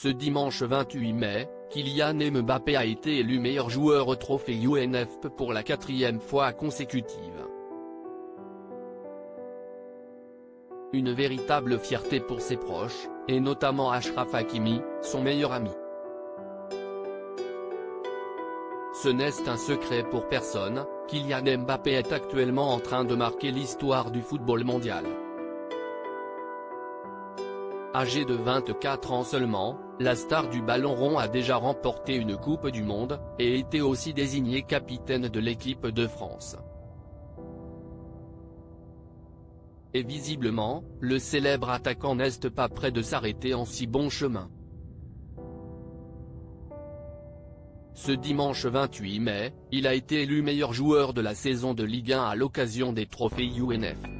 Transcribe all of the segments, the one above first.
Ce dimanche 28 mai, Kylian Mbappé a été élu meilleur joueur au trophée UNFP pour la quatrième fois consécutive. Une véritable fierté pour ses proches, et notamment Ashraf Hakimi, son meilleur ami. Ce n'est un secret pour personne, Kylian Mbappé est actuellement en train de marquer l'histoire du football mondial. Âgé de 24 ans seulement, la star du ballon rond a déjà remporté une Coupe du Monde, et été aussi désigné capitaine de l'équipe de France. Et visiblement, le célèbre attaquant n'est pas prêt de s'arrêter en si bon chemin. Ce dimanche 28 mai, il a été élu meilleur joueur de la saison de Ligue 1 à l'occasion des trophées UNF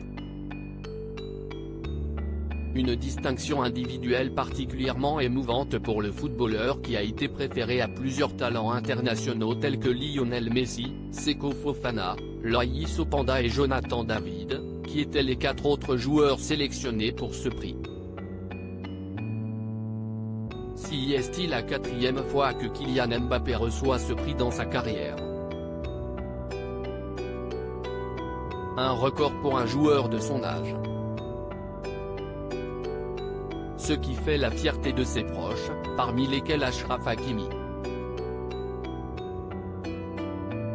une distinction individuelle particulièrement émouvante pour le footballeur qui a été préféré à plusieurs talents internationaux tels que Lionel Messi, Seko Fofana, Loïs Opanda et Jonathan David, qui étaient les quatre autres joueurs sélectionnés pour ce prix. Si est-il la quatrième fois que Kylian Mbappé reçoit ce prix dans sa carrière? Un record pour un joueur de son âge ce qui fait la fierté de ses proches, parmi lesquels Ashraf Hakimi.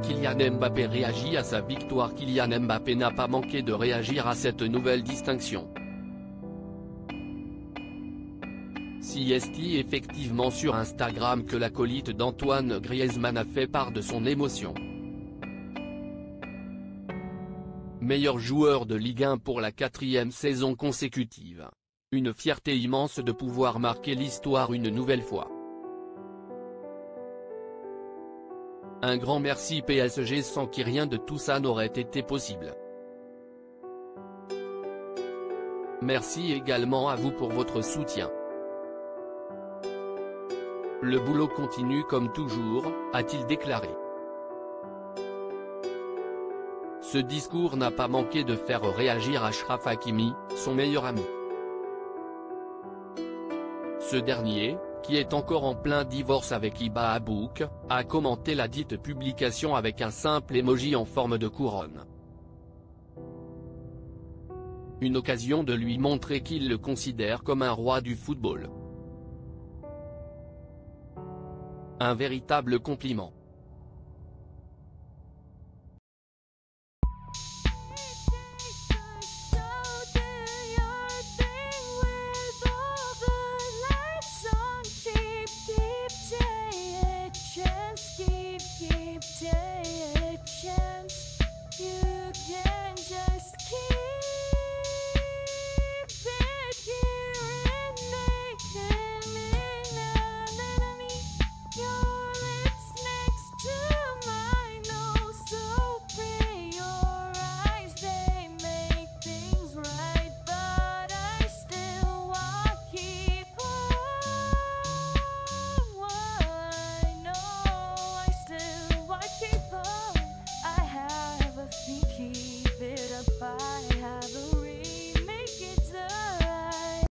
Kylian Mbappé réagit à sa victoire Kylian Mbappé n'a pas manqué de réagir à cette nouvelle distinction. Si est effectivement sur Instagram que l'acolyte d'Antoine Griezmann a fait part de son émotion. Meilleur joueur de Ligue 1 pour la quatrième saison consécutive. Une fierté immense de pouvoir marquer l'histoire une nouvelle fois. Un grand merci PSG sans qui rien de tout ça n'aurait été possible. Merci également à vous pour votre soutien. Le boulot continue comme toujours, a-t-il déclaré. Ce discours n'a pas manqué de faire réagir Ashraf Hakimi, son meilleur ami. Ce dernier, qui est encore en plein divorce avec Iba Abouk, a commenté la dite publication avec un simple emoji en forme de couronne. Une occasion de lui montrer qu'il le considère comme un roi du football. Un véritable compliment.